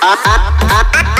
Ha ha ha ha ha!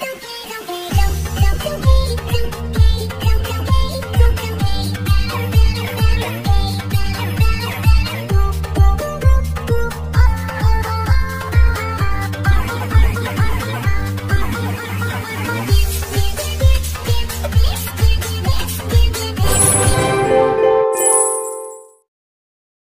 Stupid!